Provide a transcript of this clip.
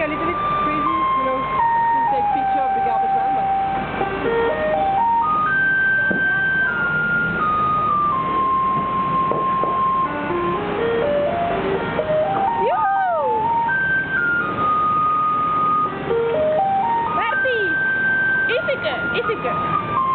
a little bit crazy, you know, to take picture of the garbage man, but... Ithaca! Ithaca!